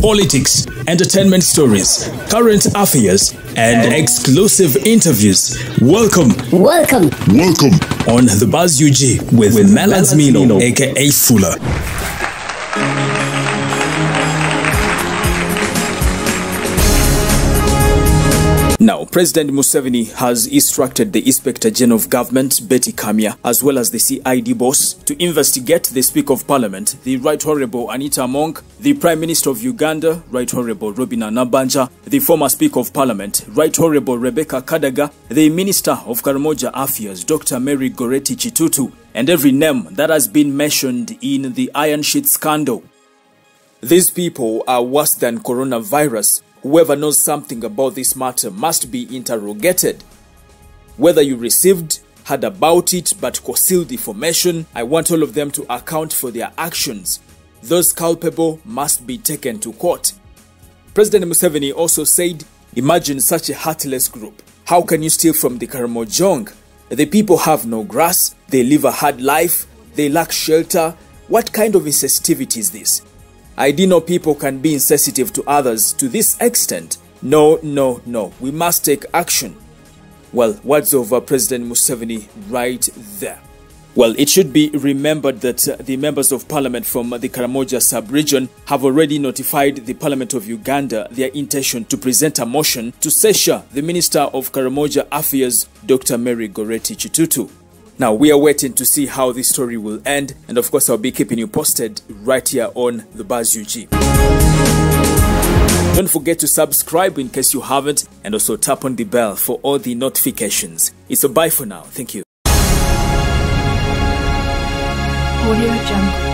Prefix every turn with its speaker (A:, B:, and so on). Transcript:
A: politics, entertainment stories, current affairs, and exclusive interviews. Welcome
B: Welcome.
C: Welcome.
A: on the Buzz UG with, with Melans Mino, aka Fuller. Now, President Museveni has instructed the Inspector General of Government, Beti Kamya, as well as the CID boss, to investigate the Speaker of Parliament, the Right Honorable Anita Among, the Prime Minister of Uganda, Right Honorable Robinah Nabbanja, the former Speaker of Parliament, Right Honorable Rebecca Kadaga, the Minister of Karamoja Affairs, Dr. Mary Goretti Kitutu, and every name that has been mentioned in the Iron Sheet scandal. These people are worse than coronavirus. Whoever knows something about this matter must be interrogated. Whether you received, heard about it, but concealed information, I want all of them to account for their actions. Those culpable must be taken to court. President Museveni also said, Imagine such a heartless group. How can you steal from the Karamojong? The people have no grass, they live a hard life, they lack shelter. What kind of insensitivity is this? I didn't know people can be insensitive to others to this extent. No, no, no. We must take action. Well, words of uh, President Museveni right there. Well, it should be remembered that uh, the members of parliament from the Karamoja sub-region have already notified the parliament of Uganda their intention to present a motion to censure the minister of Karamoja Affairs, Dr. Mary Goretti Kitutu. Now, we are waiting to see how this story will end, and of course, I'll be keeping you posted right here on the Buzz UG. Don't forget to subscribe in case you haven't, and also tap on the bell for all the notifications. It's a bye for now. Thank you.
D: Audio Jungle.